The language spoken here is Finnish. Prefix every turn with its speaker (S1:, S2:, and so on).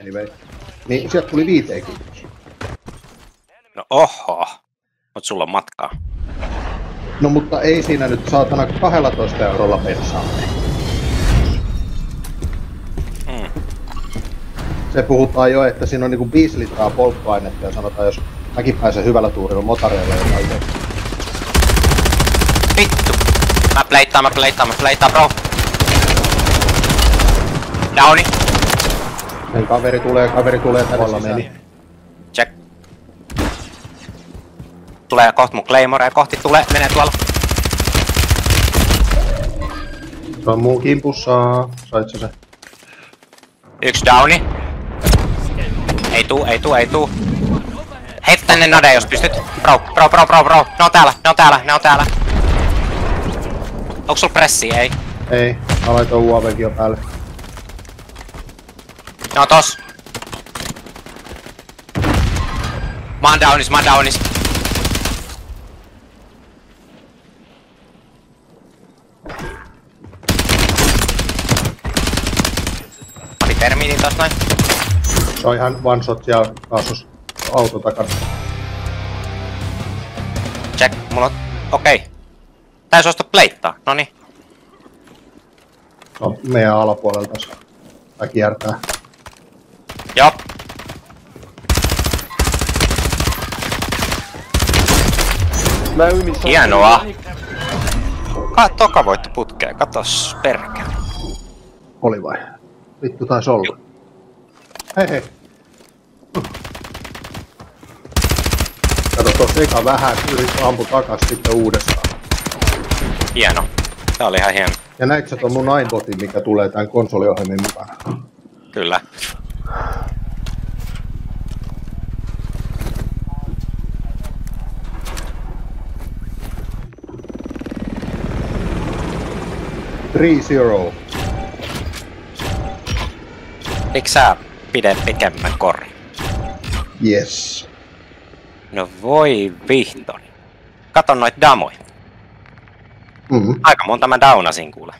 S1: Anyway. Niin sieltä tuli 50.
S2: No oho. Mut sulla on matkaa.
S1: No mutta ei siinä nyt saatana 12 eurolla pensaa.
S2: Mm.
S1: Se puhutaan jo, että siinä on niinku 5 litraa polttoainetta ja sanotaan, jos mäkin pääsen hyvällä tuurilla motareilla jotain.
S2: Vittu. Mä pleittaan, mä pleittaan, mä pleittaan, bro. Downi.
S1: Sen kaveri tulee, kaveri tulee tänne meni.
S2: Check. Tulee kohta mun Claymore kohti tulee, menee tuolla.
S1: Se on mun kimpussa. Sait se?
S2: Yksi downi. Ei tuu, ei tuu, ei tuu. Heitä tänne nade, jos pystyt. Bro, bro, bro, bro, bro. Ne on täällä, ne on täällä, ne on täällä. Onks sul pressi? Ei.
S1: Ei, mä laitoin UAVkin jo päälle.
S2: On tos. Mä oon downis, mä oon downis. Oli termiinin tos noin.
S1: Se on ihan one shot ja kaasus auto takana.
S2: Check, mulla on... Okei. Okay. Tää suostu pleittaa, noni.
S1: Se on meidän alapuolelta se. Tai kiertää.
S2: Joo.
S3: Mä
S2: Hienoa. Ka toka voitto putkeen, katos perkele.
S1: Oli vai? Vittu taisi olla. Hei hei. Kato tuossa eka vähän, yrit ampu takas sitten uudestaan.
S2: Hieno. Tää oli ihan hieno.
S1: Ja näit sä ton mun Ninebotin, mikä tulee tän konsoliohjelmin mukana?
S2: Kyllä.
S1: Three zero.
S2: Eikö sä pidä pikemmän korri?
S1: Yes.
S2: No voi vihtori. Kato noit damoja.
S1: Mm.
S2: Aika monta mä downasin kuule.